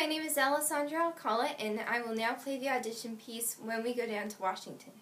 my name is Alessandra Alcala, and I will now play the audition piece when we go down to Washington.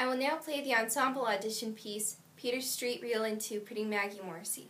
I will now play the ensemble audition piece, Peter Street Reel into Pretty Maggie Morrissey.